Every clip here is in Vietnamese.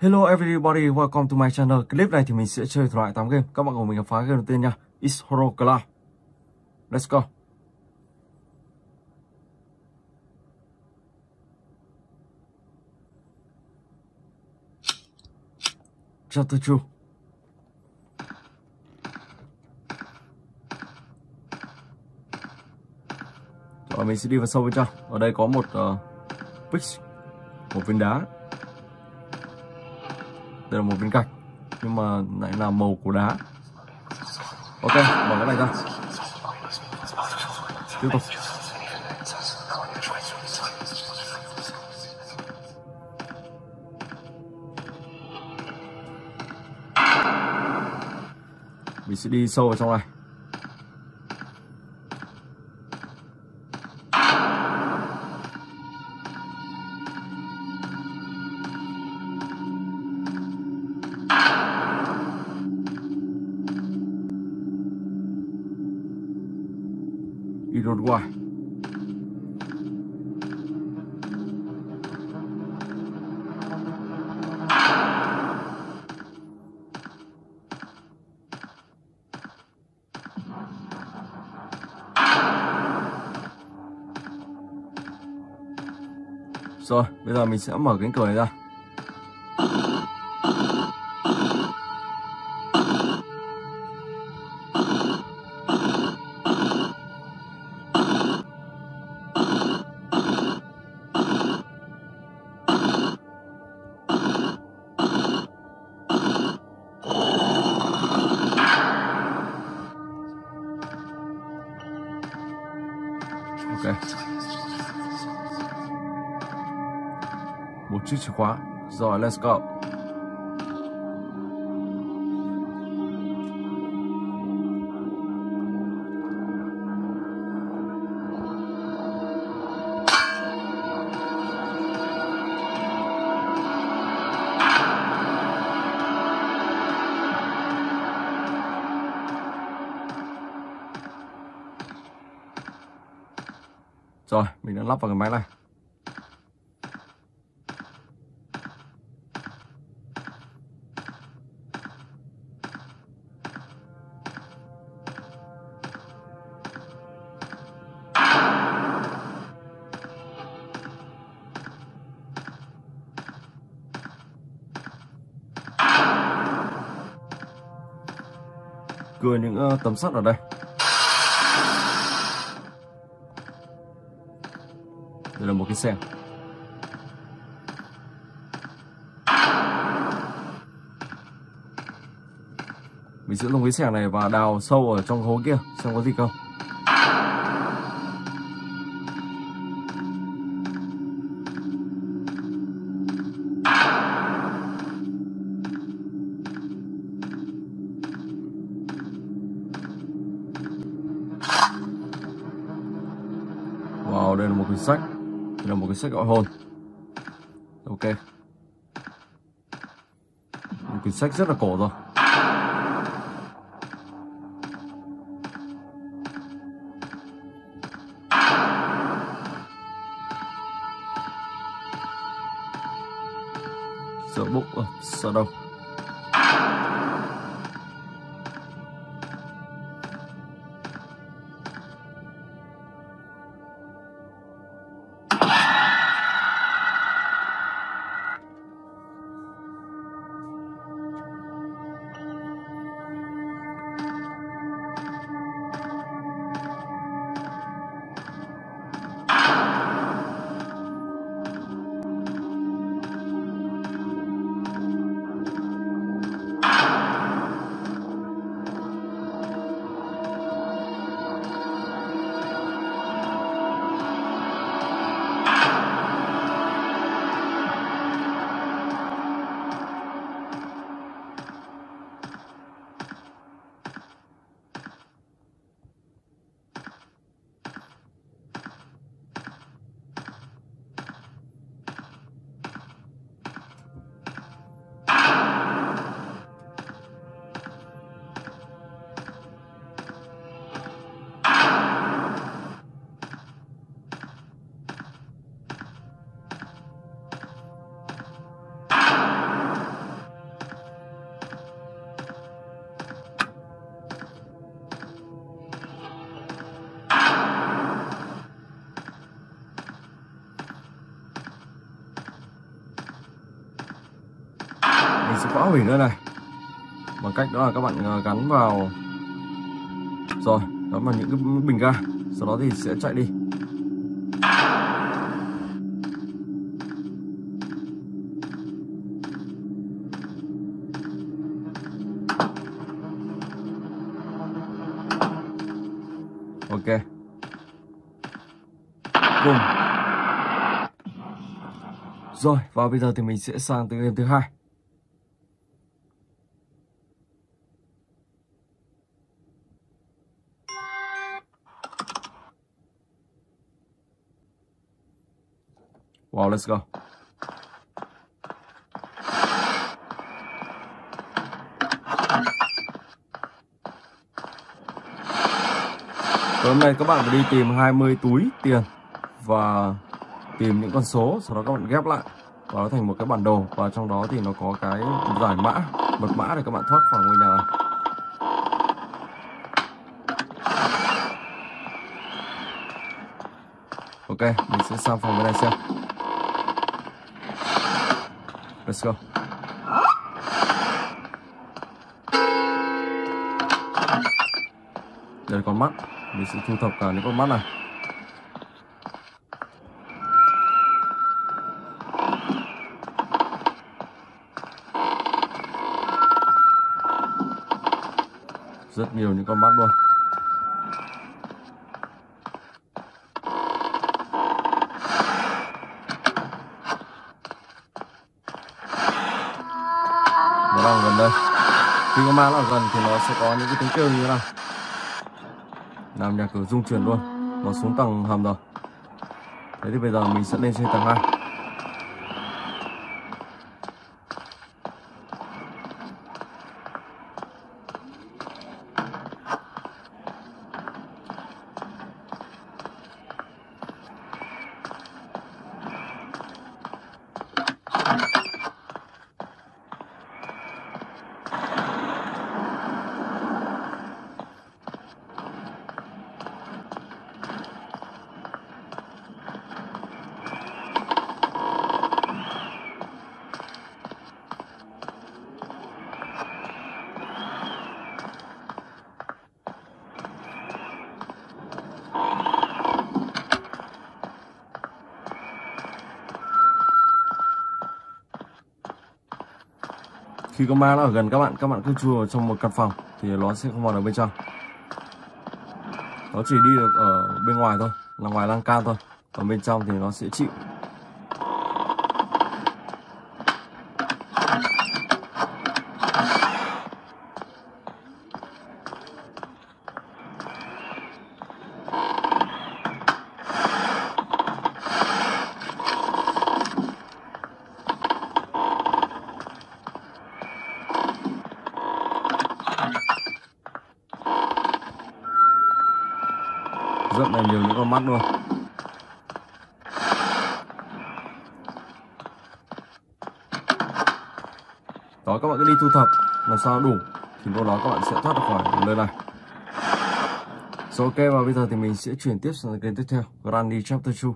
Hello everybody, welcome to my channel. Clip này thì mình sẽ chơi thử loại 8 game. Các bạn cùng mình khám phá game đầu tiên nha. It's Horror Cloud. Let's go. Chapter 2. Rồi mình sẽ đi vào sâu bên trong. Ở đây có một uh, pitch, một viên đá. Đây là một viên gạch, nhưng mà lại là màu của đá. Ok, bỏ cái này ra. Tiếp tục. Mình sẽ đi sâu vào trong này. Đột ngoài Rồi, bây giờ mình sẽ mở cánh cửa này ra. Chiếc chìa khóa. Rồi, let's go. Rồi, mình đã lắp vào cái máy này. Cưa những ờ, tấm sắt ở đây. Đây là một cái xe. Mình sẽ dùng cái xẻng này và đào sâu ở trong hố kia, xem có gì không. Đây sách gọi hồn. Ok. Một quyển sách rất là cổ rồi. Sợ bụng, à, sợ đông mình sẽ phá hủy nơi này bằng cách đó là các bạn à, gắn vào rồi đó là những cái bình ga sau đó thì sẽ chạy đi ok Boom. Rồi, và bây giờ thì mình sẽ sang tới game thứ hai. Wow, let's go. Tối hôm nay các bạn phải đi tìm 20 túi tiền và tìm những con số sau đó các bạn ghép lại. Và nó thành một cái bản đồ và trong đó thì nó có cái giải mã mật mã để các bạn thoát khỏi ngôi nhà này. Ok mình sẽ sang phòng bên này xem let's go. Đây là con mắt. Mình sẽ thu thập cả những con mắt này. Rất nhiều những con mắt luôn. Nó đang gần đây. Khi con ma nó gần thì nó sẽ có những cái tiếng kêu như thế này làm nhà cửa rung chuyển luôn. Nó xuống tầng hầm rồi. Thế thì bây giờ mình sẽ lên trên tầng 2 khi con ma nó ở gần các bạn các bạn cứ chui vào trong một căn phòng thì nó sẽ không vào được bên trong. Nó chỉ đi được ở bên ngoài thôi, là ngoài lan can thôi. Còn bên trong thì nó sẽ chịu rất là nhiều những con mắt luôn. Đó, các bạn cứ đi thu thập, làm sao đủ, thì lúc đó các bạn sẽ thoát được khỏi nơi này. Rồi, ok, và bây giờ thì mình sẽ chuyển tiếp sang kênh tiếp theo Granny Chapter 2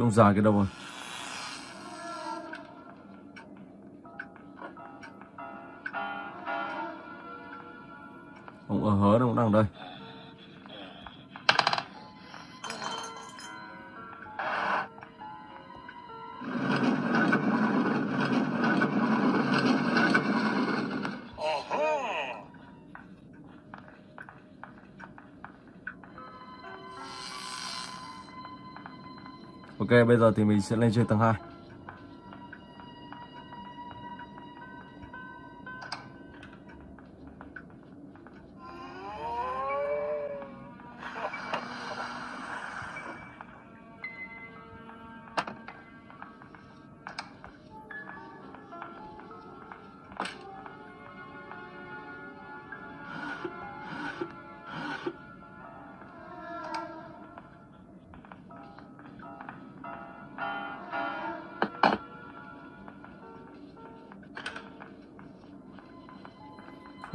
không ông già cái đâu rồi? Bây giờ thì mình sẽ lên chơi tầng 2.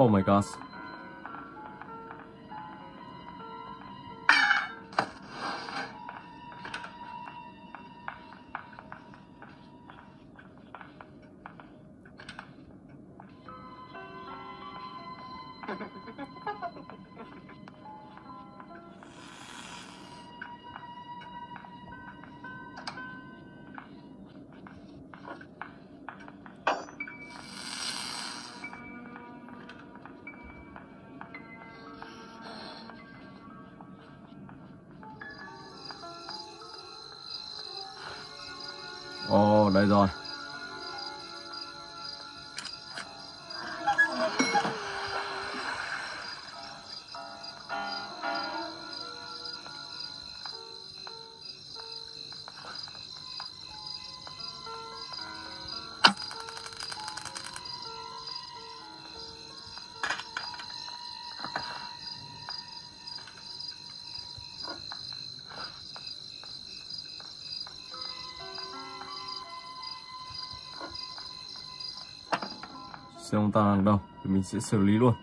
Oh my gosh. Một đây rồi. Xem ta hàng đầu thì mình sẽ xử lý luôn.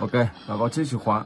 Ok, và có chiếc chìa khóa.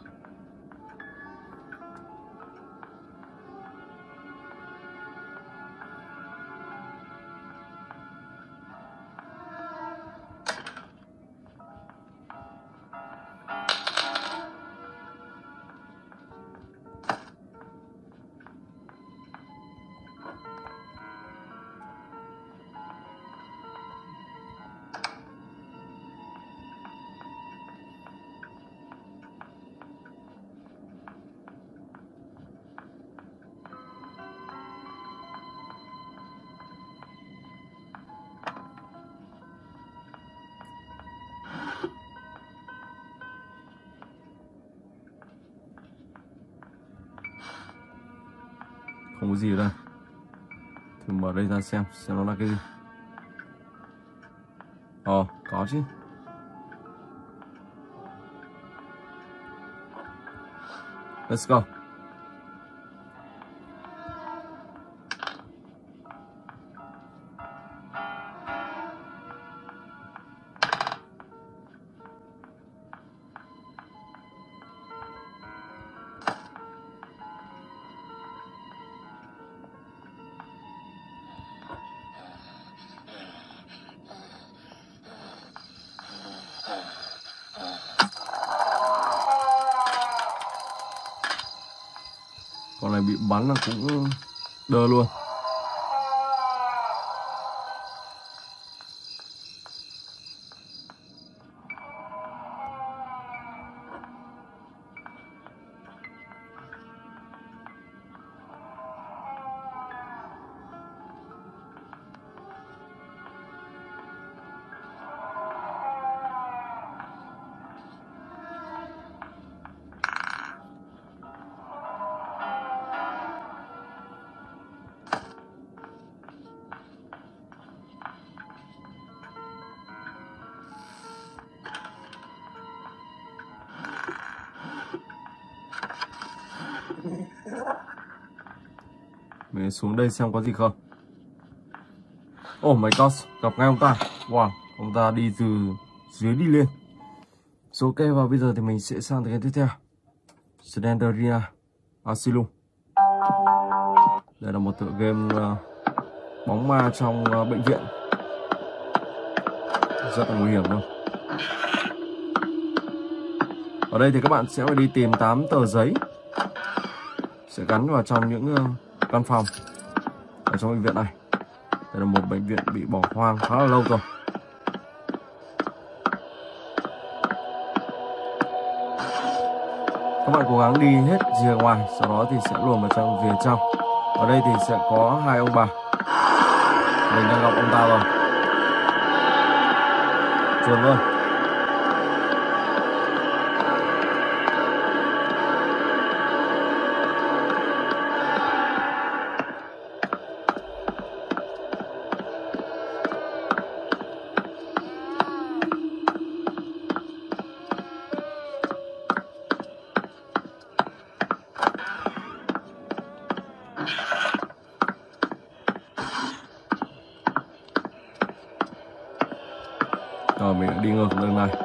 Không có gì ở đây. Thử mở đây ra xem, xem nó là cái gì. Ồ, có chứ. Let's go. Nó là cũng đơ luôn. Mình xuống đây xem có gì không. Oh my god, gặp ngay ông ta. Wow, ông ta đi từ dưới đi lên. Số ok và bây giờ thì mình sẽ sang tới cái tiếp theo. Slenderia Asylum. Đây là một tựa game uh, bóng ma trong uh, bệnh viện. Rất là nguy hiểm luôn. Ở đây thì các bạn sẽ phải đi tìm 8 tờ giấy sẽ gắn vào trong những uh, căn phòng. Ở trong bệnh viện này, đây là một bệnh viện bị bỏ hoang khá là lâu rồi. Các bạn cố gắng đi hết rìa ngoài, sau đó thì sẽ luồn vào trong rìa trong. Ở đây thì sẽ có hai ông bà. Mình đang gặp ông ta rồi. Chuẩn luôn. Rồi mình đi ngược đường này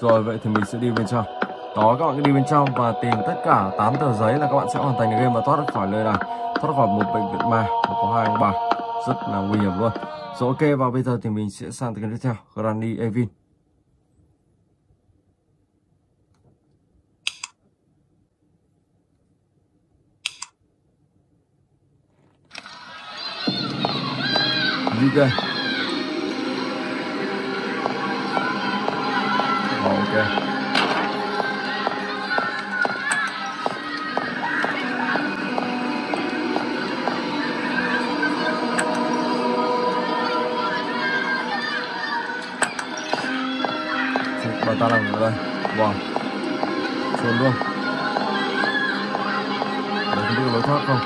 Rồi, vậy thì mình sẽ đi bên trong. Đó, các bạn cứ đi bên trong và tìm tất cả 8 tờ giấy là các bạn sẽ hoàn thành được game và thoát được khỏi nơi này. Thoát khỏi một bệnh viện ma và có hai ông bà. Rất là nguy hiểm luôn. Rồi, ok, và bây giờ thì mình sẽ sang tới tiếp theo. Granny Evin. UK không biết lối thoát không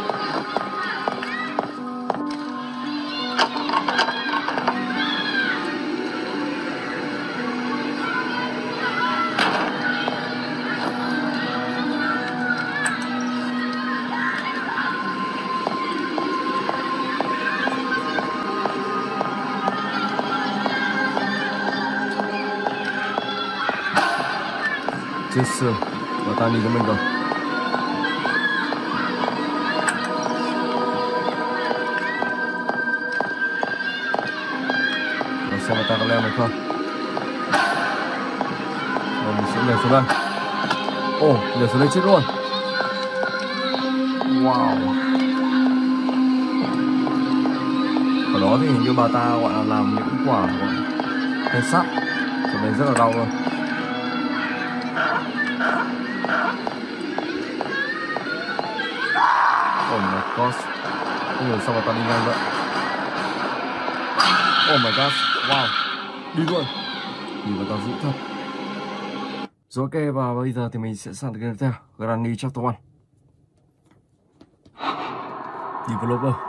chết xương bà ta xuống đây Ồ, oh, nhảy xuống đây chết luôn. Wow. Ở đó thì hình như bà ta gọi là làm những quả gọi cây sắt. Chỗ này rất là đau luôn. Oh my god Không hiểu sao mà ta đi nhanh vậy? Oh my god Wow. Đi luôn. Nhìn mà ta dữ thật. Rồi ok và bây giờ thì mình sẽ sang tới game tiếp theo Granny Chapter 1 Developer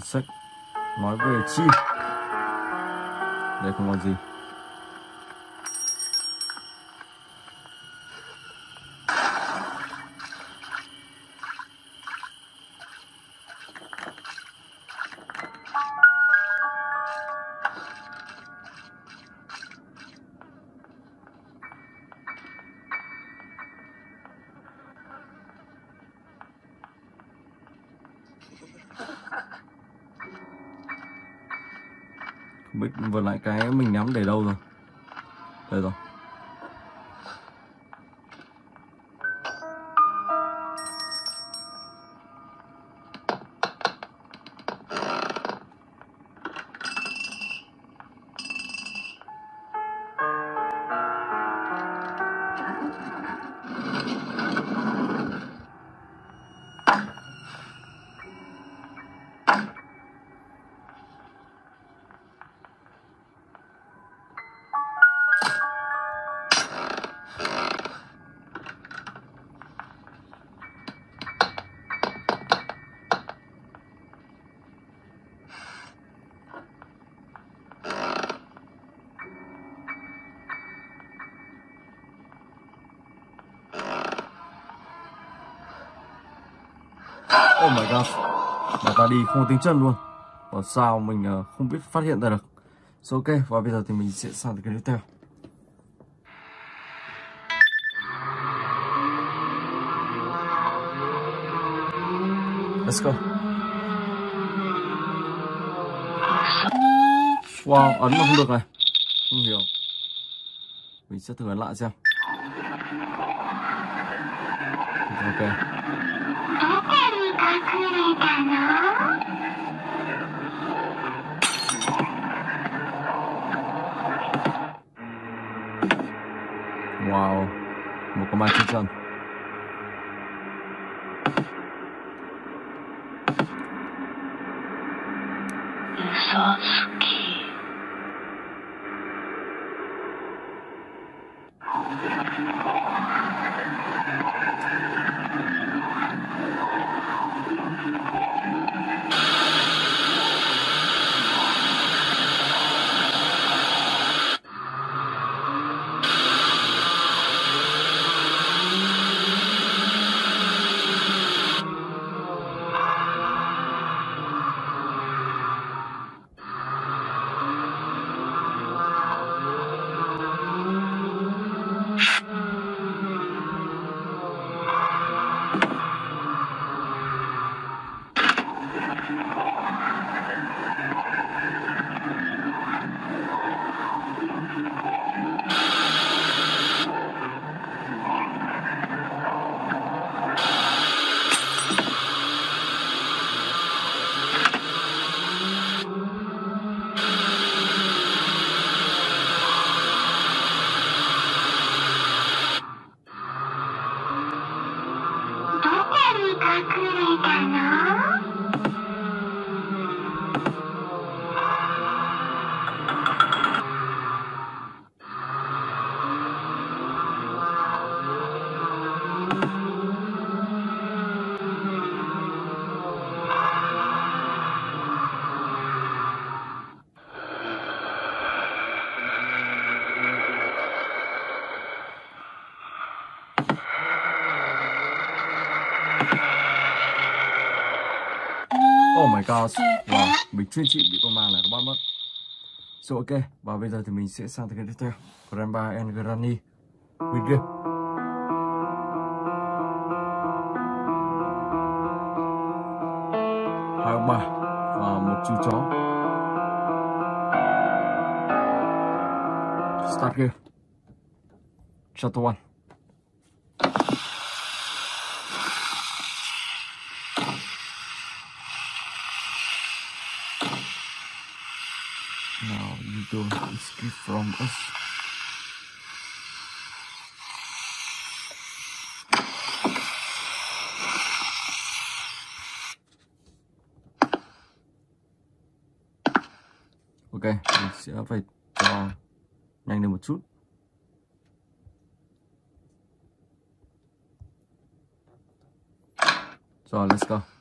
thì sách. Nói về chim đây không còn gì. Oh my god Mà ta đi không có tiếng chân luôn. Bảo sao mình ờ, không biết phát hiện ra được. So ok. Và bây giờ thì mình sẽ sang cái tiếp theo. Let's go. Wow, ấn mà không được này. Không hiểu. Mình sẽ thử ấn lại xem. Ok. Một con ma và Mình chuyên trị bị con ma này các bác mất. So, ok, Và bây giờ thì mình sẽ sang tới cái tiếp theo. Grandpa and Granny, with game Hai ông bà Và một chú chó. Start game Chapter one. Let's go.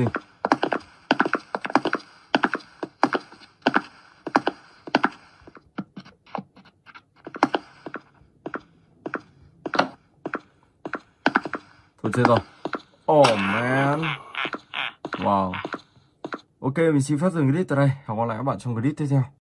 Gì? Thôi chết rồi. Oh man. Wow. Ok, mình xin phép dừng clip tại đây. Hẹn gặp lại các bạn trong clip tiếp theo.